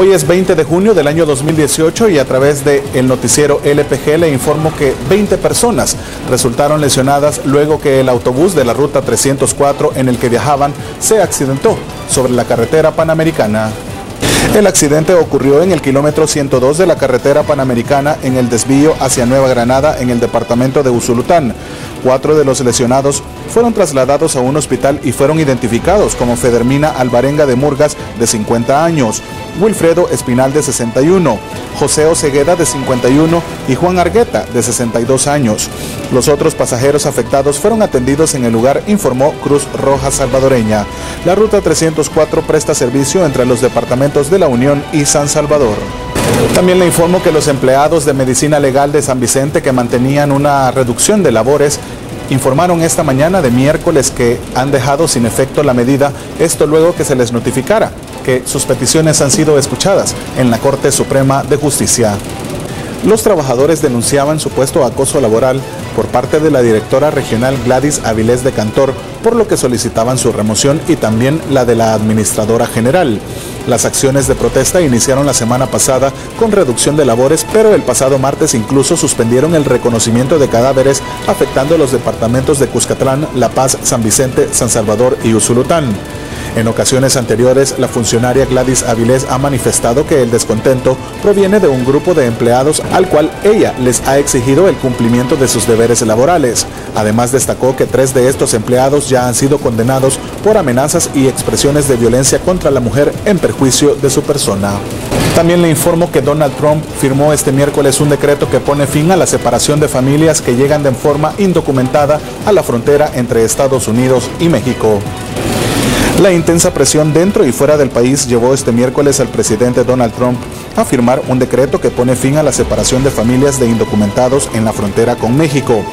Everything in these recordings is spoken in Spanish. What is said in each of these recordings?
Hoy es 20 de junio del año 2018 y a través del el noticiero LPG le informo que 20 personas resultaron lesionadas luego que el autobús de la ruta 304 en el que viajaban se accidentó sobre la carretera panamericana. El accidente ocurrió en el kilómetro 102 de la carretera panamericana en el desvío hacia Nueva Granada en el departamento de Usulután. Cuatro de los lesionados fueron trasladados a un hospital y fueron identificados como Federmina Alvarenga de Murgas, de 50 años, Wilfredo Espinal, de 61, José Ocegueda, de 51 y Juan Argueta, de 62 años. Los otros pasajeros afectados fueron atendidos en el lugar, informó Cruz Roja Salvadoreña. La ruta 304 presta servicio entre los departamentos de La Unión y San Salvador. También le informo que los empleados de Medicina Legal de San Vicente que mantenían una reducción de labores informaron esta mañana de miércoles que han dejado sin efecto la medida, esto luego que se les notificara que sus peticiones han sido escuchadas en la Corte Suprema de Justicia. Los trabajadores denunciaban supuesto acoso laboral por parte de la directora regional Gladys Avilés de Cantor, por lo que solicitaban su remoción y también la de la administradora general. Las acciones de protesta iniciaron la semana pasada con reducción de labores, pero el pasado martes incluso suspendieron el reconocimiento de cadáveres afectando los departamentos de Cuscatlán, La Paz, San Vicente, San Salvador y Usulután. En ocasiones anteriores, la funcionaria Gladys Avilés ha manifestado que el descontento proviene de un grupo de empleados al cual ella les ha exigido el cumplimiento de sus deberes laborales. Además destacó que tres de estos empleados ya han sido condenados por amenazas y expresiones de violencia contra la mujer en perjuicio de su persona. También le informo que Donald Trump firmó este miércoles un decreto que pone fin a la separación de familias que llegan de forma indocumentada a la frontera entre Estados Unidos y México. La intensa presión dentro y fuera del país llevó este miércoles al presidente Donald Trump a firmar un decreto que pone fin a la separación de familias de indocumentados en la frontera con México.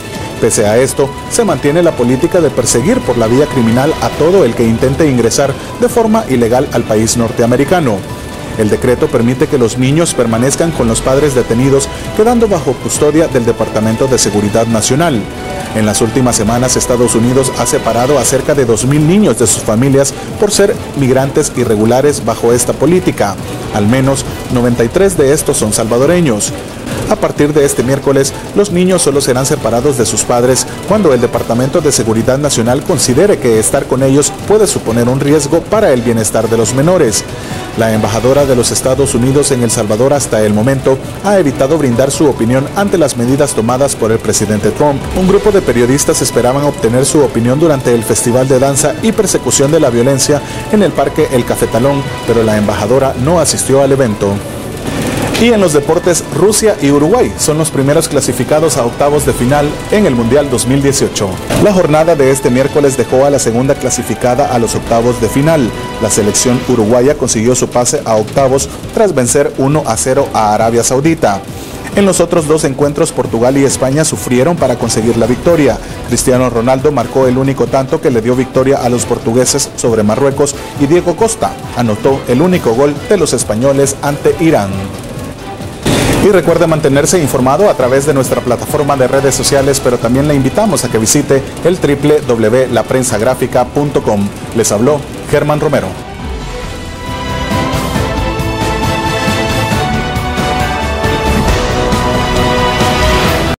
Pese a esto, se mantiene la política de perseguir por la vía criminal a todo el que intente ingresar de forma ilegal al país norteamericano. El decreto permite que los niños permanezcan con los padres detenidos, quedando bajo custodia del Departamento de Seguridad Nacional. En las últimas semanas, Estados Unidos ha separado a cerca de 2.000 niños de sus familias por ser migrantes irregulares bajo esta política. Al menos 93 de estos son salvadoreños. A partir de este miércoles, los niños solo serán separados de sus padres cuando el Departamento de Seguridad Nacional considere que estar con ellos puede suponer un riesgo para el bienestar de los menores. La embajadora de los Estados Unidos en El Salvador hasta el momento ha evitado brindar su opinión ante las medidas tomadas por el presidente Trump. Un grupo de periodistas esperaban obtener su opinión durante el Festival de Danza y Persecución de la Violencia en el Parque El Cafetalón, pero la embajadora no asistió al evento. Y en los deportes, Rusia y Uruguay son los primeros clasificados a octavos de final en el Mundial 2018. La jornada de este miércoles dejó a la segunda clasificada a los octavos de final. La selección uruguaya consiguió su pase a octavos tras vencer 1 a 0 a Arabia Saudita. En los otros dos encuentros, Portugal y España sufrieron para conseguir la victoria. Cristiano Ronaldo marcó el único tanto que le dio victoria a los portugueses sobre Marruecos y Diego Costa anotó el único gol de los españoles ante Irán. Y recuerde mantenerse informado a través de nuestra plataforma de redes sociales, pero también le invitamos a que visite el www.laprensagráfica.com. Les habló Germán Romero.